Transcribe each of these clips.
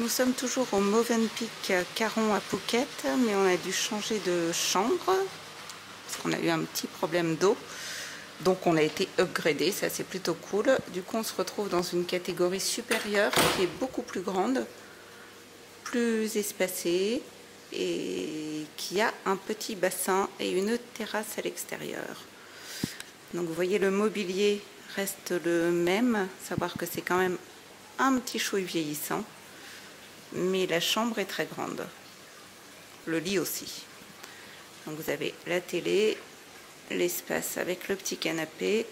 Nous sommes toujours au Movenpick Caron à Phuket, mais on a dû changer de chambre parce qu'on a eu un petit problème d'eau. Donc on a été upgradé, ça c'est plutôt cool. Du coup on se retrouve dans une catégorie supérieure qui est beaucoup plus grande, plus espacée et qui a un petit bassin et une terrasse à l'extérieur. Donc vous voyez le mobilier reste le même, savoir que c'est quand même un petit chouille vieillissant, mais la chambre est très grande. Le lit aussi. Donc vous avez la télé, l'espace avec le petit canapé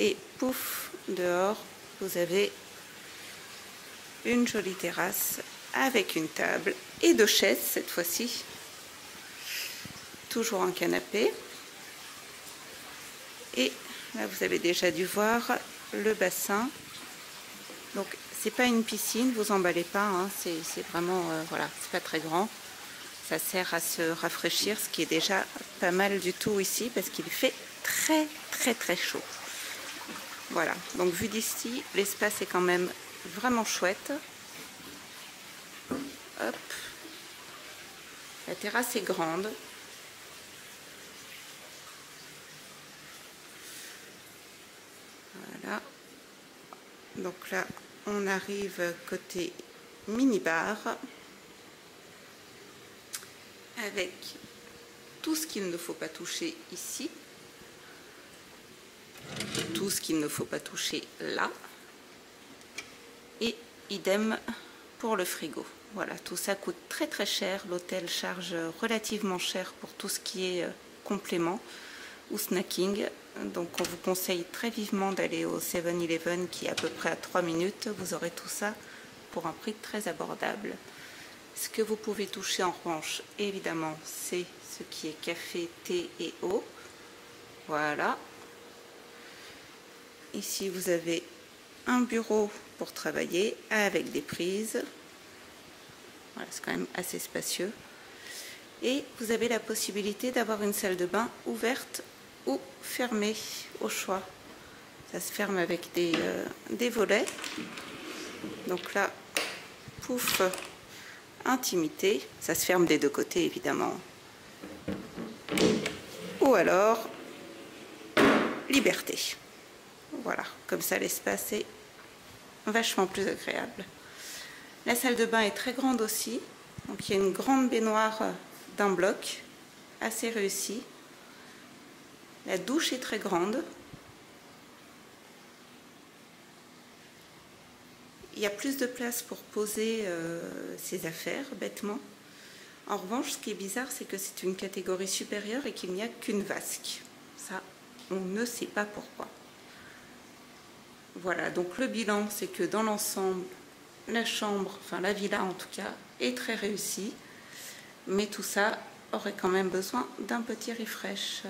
et pouf, dehors, vous avez une jolie terrasse avec une table et deux chaises cette fois-ci. Toujours un canapé. Et là, vous avez déjà dû voir le bassin. Donc, c'est pas une piscine, vous emballez pas, hein. c'est vraiment, euh, voilà, c'est pas très grand. Ça sert à se rafraîchir, ce qui est déjà pas mal du tout ici parce qu'il fait très très très chaud. Voilà, donc vu d'ici, l'espace est quand même vraiment chouette. Hop. La terrasse est grande. Voilà. Donc là, on arrive côté mini-bar avec tout ce qu'il ne faut pas toucher ici, tout ce qu'il ne faut pas toucher là, et idem pour le frigo. Voilà, tout ça coûte très très cher. L'hôtel charge relativement cher pour tout ce qui est euh, complément ou snacking. Donc on vous conseille très vivement d'aller au 7-Eleven qui est à peu près à 3 minutes. Vous aurez tout ça pour un prix très abordable. Ce que vous pouvez toucher en revanche, évidemment, c'est ce qui est café, thé et eau. Voilà. Ici, vous avez un bureau pour travailler avec des prises. Voilà, c'est quand même assez spacieux. Et vous avez la possibilité d'avoir une salle de bain ouverte ou fermée au choix. Ça se ferme avec des, euh, des volets. Donc là, pouf, intimité. Ça se ferme des deux côtés, évidemment. Ou alors, liberté. Voilà, comme ça l'espace est vachement plus agréable. La salle de bain est très grande aussi. Donc il y a une grande baignoire d'un bloc, assez réussie. La douche est très grande. Il y a plus de place pour poser euh, ses affaires, bêtement. En revanche, ce qui est bizarre, c'est que c'est une catégorie supérieure et qu'il n'y a qu'une vasque. Ça, on ne sait pas pourquoi. Voilà, donc le bilan, c'est que dans l'ensemble, la chambre, enfin la villa en tout cas, est très réussie. Mais tout ça aurait quand même besoin d'un petit refresh.